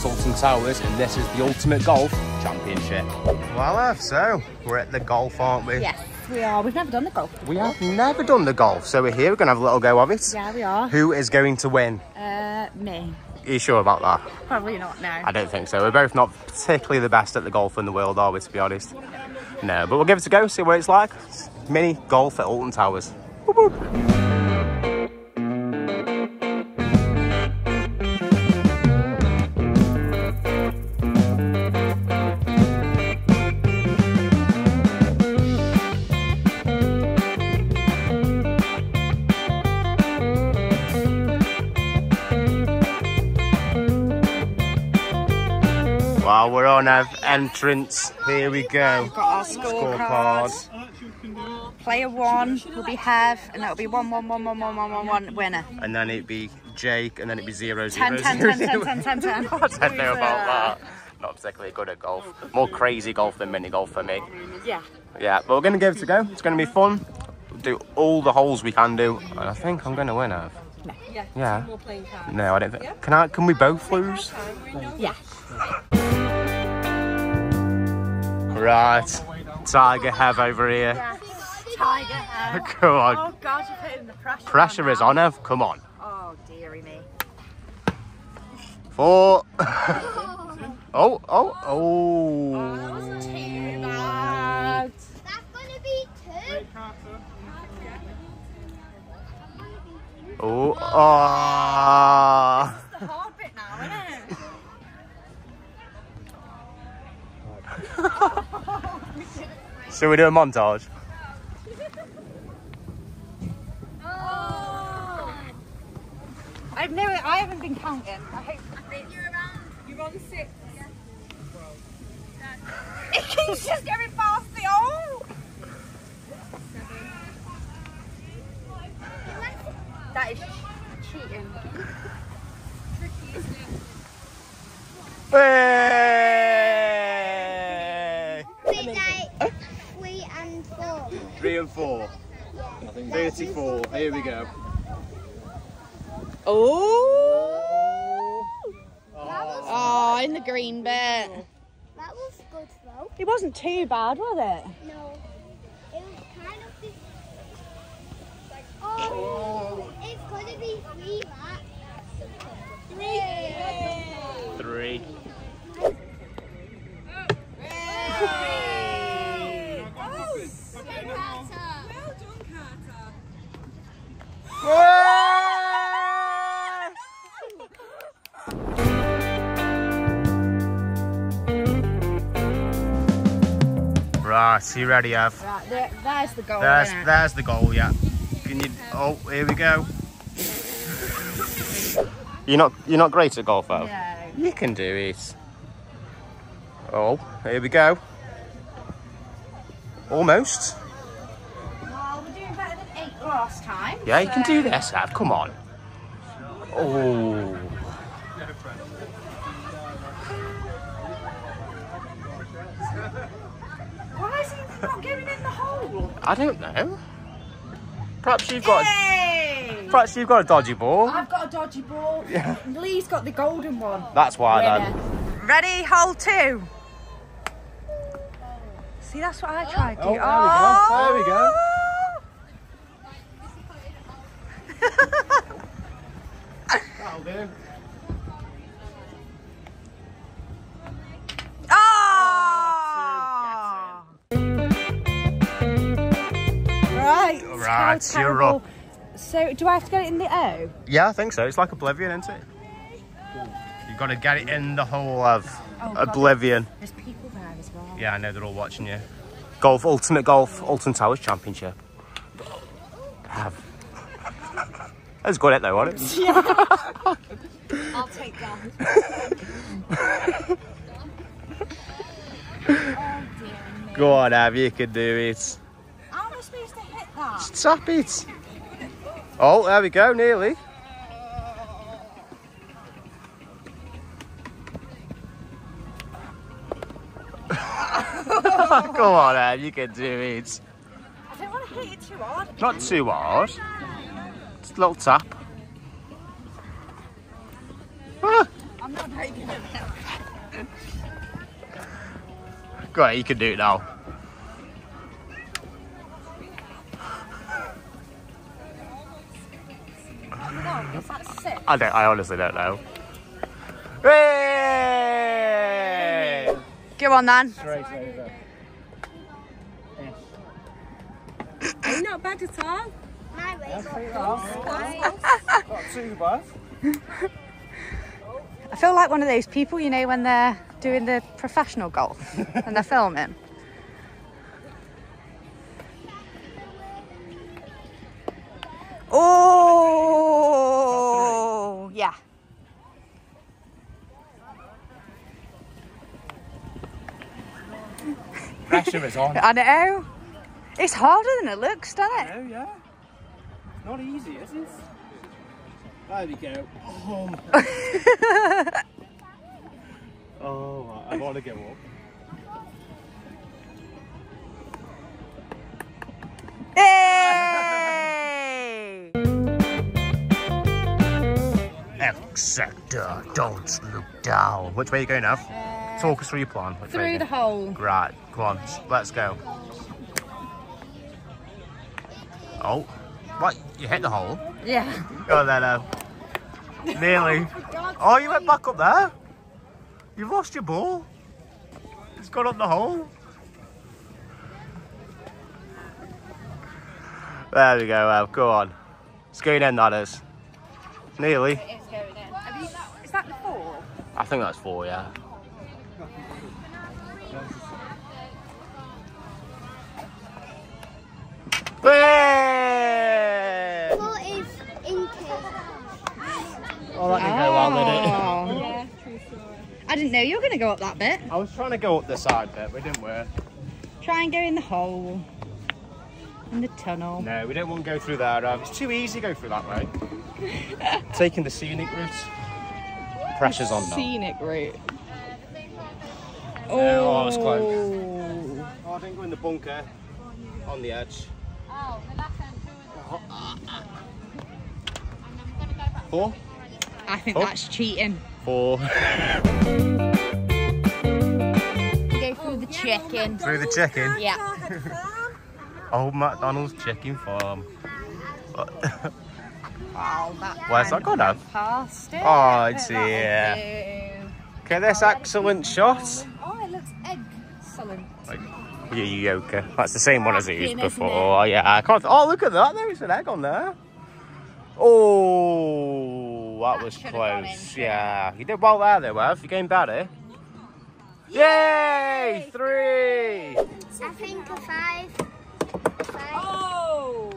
it's Alton Towers and this is the Ultimate Golf Championship. Well, uh, so we're at the golf, aren't we? Yes, we are. We've never done the golf. We have never done the golf, so we're here. We're going to have a little go of it. Yeah, we are. Who is going to win? Uh, me. Are you sure about that? Probably not now. I don't think so. We're both not particularly the best at the golf in the world, are we, to be honest? No, but we'll give it a go, see what it's like. Mini golf at Alton Towers. Whoop, whoop. We're on our entrance. Here we go. Got our scorecard. Player one will be Hev, and that'll be one, one, one, one, one, one, one, one winner. And then it'd be Jake, and then it'd be zero, Ten, zero, ten, zero, ten, ten, zero. ten, ten, ten. I don't know about that. Not particularly good at golf. More crazy golf than mini golf for me. Yeah. Yeah, but we're going to give it a go. It's going to be fun. We'll do all the holes we can do. And I think I'm going to win, Ev. Yeah. Yeah. More playing cards. No, I don't think. Can I? Can we both lose? Yeah. Right. Tiger Hev over here. Tiger Hev. Come on. Oh God, you're putting the pressure. Pressure is on, Ev. Come on. Oh dearie me. Four. oh, oh, oh. Too bad. That's gonna be two. Oh, ah. The hard bit now, isn't it? Should we do a montage? I've never, I haven't been counting. I hope You're on six. it keeps just getting past the hole. That is cheating. Hey! 34. 34. Here we go. Oh! Oh, in the green bit. That was good though. It wasn't too bad, was it? No. It was kind of this... Oh. oh, it's gonna be three. Three. Three. Right, see you ready, Av? Right, there, there's the goal. There's innit? there's the goal, yeah. Can you? Oh, here we go. You're not you're not great at golf, Av. No. You can do it. Oh, here we go. Almost. Well, we're doing better than eight last time. Yeah, you can do so- this, Av. Come on. Oh. Why is he not getting in the hole? I don't know. Perhaps you've got Hey! perhaps you've got a dodgy ball. I've got a dodgy ball. Yeah. Lee's got the golden one. That's why then. Ready, hole two. See, that's what I oh. tried to Oh, do. there we go. Oh. How you're terrible. up. So, do I have to get it in the O? Yeah, I think so. It's like Oblivion, isn't it? You've got to get it in the hole of Oh, God. Oblivion. There's people there as well. Yeah, I know they're all watching you. Golf, Ultimate Golf, Alton Towers Championship. Have. That's good, it though, wasn't it? Yeah. I'll take that. Oh, Go on, Av, you can do it. How am I supposed to hit that? Stop it. Oh, there we go, nearly. Come on, Av, you can do it. I don't want to hit it too hard. Not too hard. Just a little tap. Ah, I'm not Go on, you can do it now. I don't. I honestly don't know. Hey! Go on then. Straight over. Are you not bad at all? My way. Not too bad. I feel like one of those people, you know, when they're doing the professional golf and they're filming. Pressure is on. I know. It's harder than it looks, doesn't it? Oh yeah. Not easy, is it? There we go. Oh, oh I want to go up. Hey! X don't look down. Which way are you going now? Uh, Talk us through your plan. Through you the hole. Right, come on, let's go. Oh, what? You hit the hole? Yeah. Go there now. Nearly. Oh, you went back up there? You've lost your ball. It's gone up the hole. There we go, well, go on. It's going in, that is. Nearly. Is that the four? I think that's four, yeah. Hey! What is in case? Oh, that didn't go well, did it? Oh. I didn't know you were going to go up that bit. I was trying to go up the side bit, but it didn't work. Try and go in the hole. In the tunnel. No, we don't want to go through there. Um, it's too easy to go through that way. Taking the scenic route. Pressure's on now. Scenic route. Oh, that was close. Oh, I didn't go in the bunker. On the edge. Four? I think Oh. that's cheating. Four. Go through the chicken. Through the chicken. Yeah. Old McDonald's chicken farm. Oh, that Where's that gone? Past it. Oh, it's here. do. Okay, this oh, excellent shot. Oh, it looks excellent. Like, yeah, yoker. That's the same one as it used before. isn't. Yeah, I can't. Oh, look at that. There's an egg on there. Oh, that, That was should have gone close. Yeah, you did well there, though, Ev. You're getting better. Yay! Three. I think a five. Five. Oh!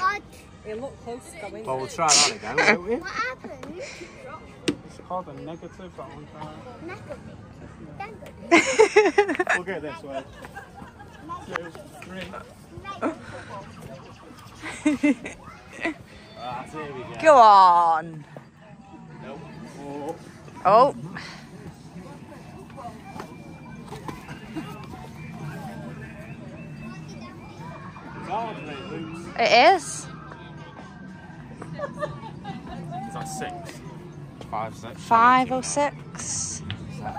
What? It looked close to going. Well, we'll try that again, won't we? What happened? It's called a negative, that one time. Negative. We'll get this way. Two, three. Ah, there we go. Go on. Oh. It's hard when it loose. It is. Is that six? Five, six. Five or six.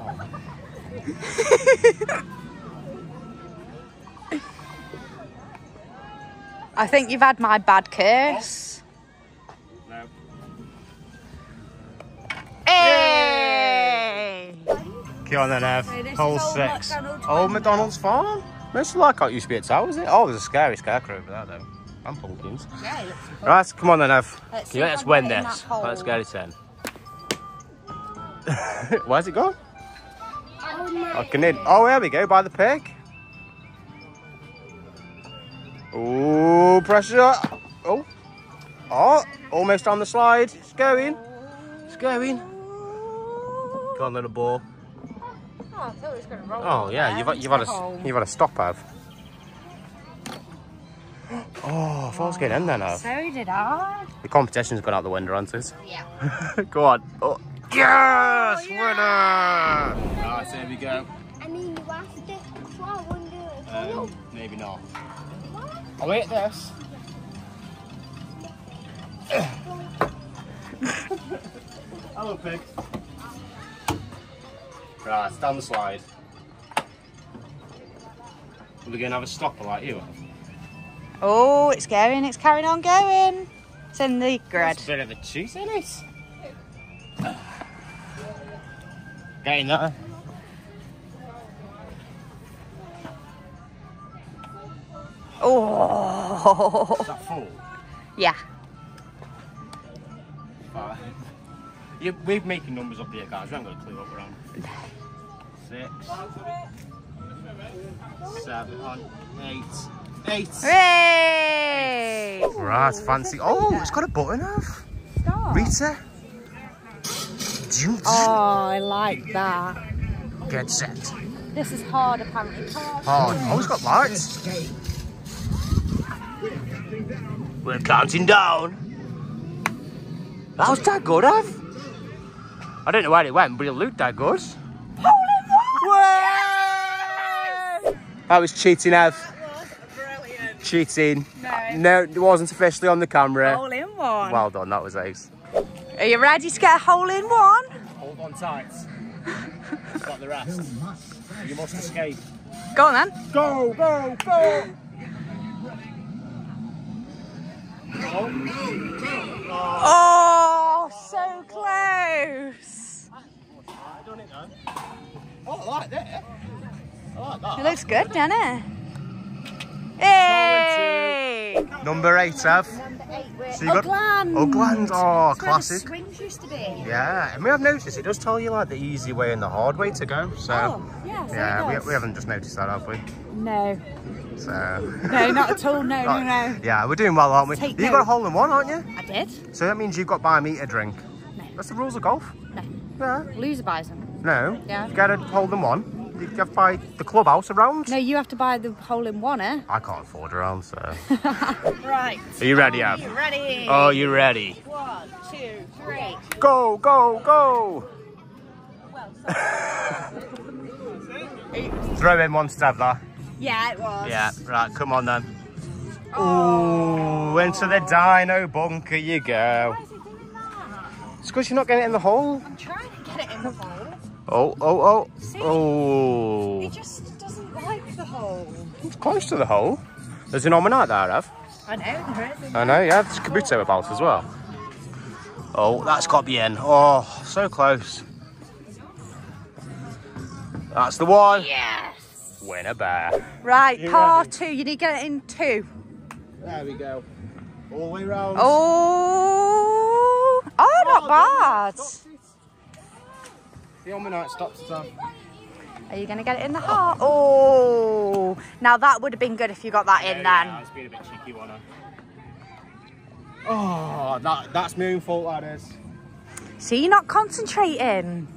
I think you've had my bad curse. Come on then, Ev. this is Hole Old six. MacDonald's Old McDonald's farm? Most like how it used to be at Tower, is it? Oh, there's a scary scarecrow over there, though. And pumpkins. Yeah, it looks Right, come on then, Ev. Let's see Yeah, let's win get it in this. Let's get it in. Where's it gone? Oh, I can in. Oh, there we go, by the pig. Oh, pressure. Oh. Oh, almost on the slide. It's going. It's going. Come on, little ball. Oh, I thought it was going to roll. Oh yeah, you've, you've had a you've had a stop Av. Oh, I thought I was getting in there now. So did I. The competition's gone out the window, hasn't it? Yeah. Go on. Oh, yes, winner! Right, there we go. I mean, you have to. So I wonder if I Um, maybe not. I'll eat this. Hello, pig. Uh, right, down the slide. We're going to have a stopper like you have. Oh, it's going, it's carrying on going. It's in the grid. That's a bit of a cheese in it. Getting that. Oh, Is that full? yeah. Five. You, we're making numbers up here, guys. We haven't got a clue what we're on. Six. Seven. Eight. Eight. Hooray! Right, fancy. Oh, it's got a button of. Rita. Oh, I like that. Get set. This is hard apparently. Hard. Oh, it's got lights. We're counting down. That was that good, Ev. I don't know where it went, but it looked that good. Hole in one! That was cheating, Ev. Brilliant. Cheating. No. No, it wasn't officially on the camera. Hole in one. Well done, that was ace. Are you ready to get a hole in one? Hold on tight. Got the rest. You must escape. Go on then. Go, go, go! Oh, looks good, doesn't it? Hey! Number eight, Ev. So Ugland. Ugland. Oh, the classic. swings used to be. Yeah, I mean, I've noticed it does tell you like the easy way and the hard way to go. So, Oh, yeah, so it yeah, does. we, we haven't just noticed that, have we? No. So, No, not at all. No, no, no. yeah, we're doing well, aren't we? Take you got a hole in one, aren't you? I did. So that means you've got to buy me a drink. No. That's the rules of golf. No. Yeah. Loser buys them. No. Yeah. You got a hole in one. You have to buy the clubhouse around. No, you have to buy the hole in one, eh? I can't afford around, so. Right. Are you ready, Ab? Ready? Oh, you ready? One, two, three. Go, go, go! Throw in one Stadler. Yeah, it was. Yeah, right, come on then. Ooh, into the dino bunker you go. It's because you're not getting it in the hole. I'm trying to get it in the hole. Oh, oh, oh. See? Oh. He just doesn't like the hole. It's close to the hole. There's an almanac there, Ev. I know there is. I know, yeah, there's Kabuto about as well. Oh, that's got to be in. Oh, so close. That's the one. Yes. Winner bear. Right, You par ready? two. You need to get it in two. There we go. All the way round. Oh. Oh, not bad. The almanac stops it off. Are you going to get it in the heart? Oh. Now that would have been good if you got that in then. it's been a bit cheeky, one. Oh, that, that's my own fault, that is. See, you're not concentrating.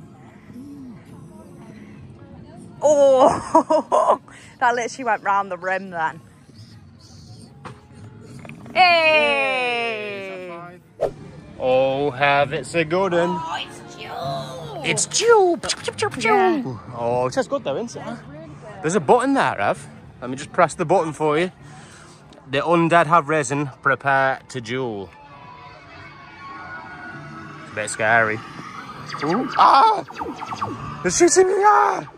Oh, that literally went round the rim then. Hey! Oh, have it's a good one. Oh, it's pew. Yeah. Oh, it tastes good though, isn't it? There's a button there, Ev. Let me just press the button for you. The undead have risen. Prepare to duel. It's a bit scary. Ooh. Ah! They're shooting me! Ah!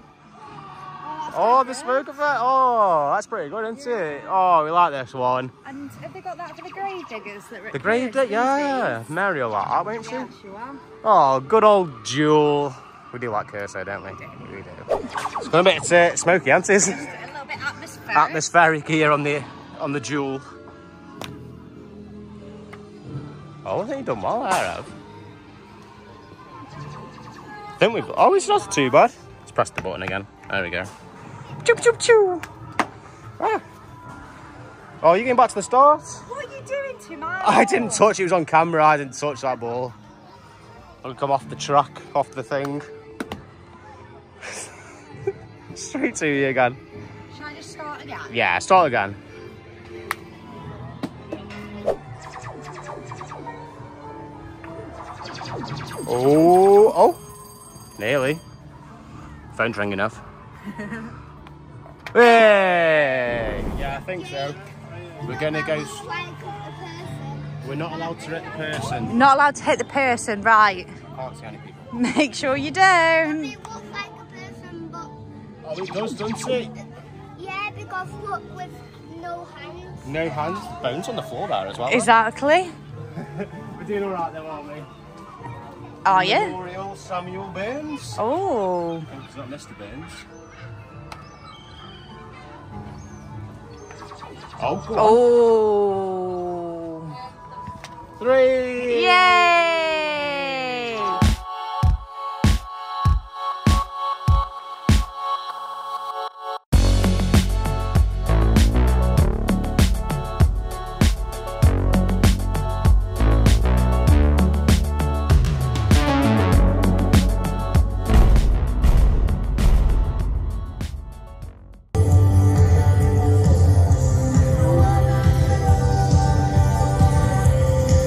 Oh, the smoke effect. Oh, that's pretty good, isn't it? Oh, we like this one. And have they got that for the grave diggers that were The grave, di- yeah. Mary will like that, won't she? Yes, you are. Oh, good old Duel. We do like Curso, don't we? We do. It's got a bit uh, smoky, hasn't it? A little bit atmospheric. Atmospheric here on the on the Duel. Oh, I think you've done well there, Ev. I think we've. Oh, it's not too bad. Let's press the button again. There we go. Choo choo choo. Ah. Oh, you getting back to the start? What are you doing to my I didn't touch it, was on camera, I didn't touch that ball. I'll come off the track, off the thing. Straight to you again. Shall I just start again? Yeah, start again. Oh, oh, nearly. Phone's ringing enough. hey! Yeah, I think so. We're gonna go. s- Like a person. We're not allowed to hit the person. Not allowed to hit the person, right. Can't see any people. Make sure you don't. It looks like a person. Oh, it does, doesn't it? Yeah, because look, with no hands. No hands. Bones on the floor there as well. Exactly. We're doing all right though, aren't we? Are you? Memorial Samuel Burns. Oh. Oh, it's not Mr. Burns. Oh, go on. Oh. Three. Yay!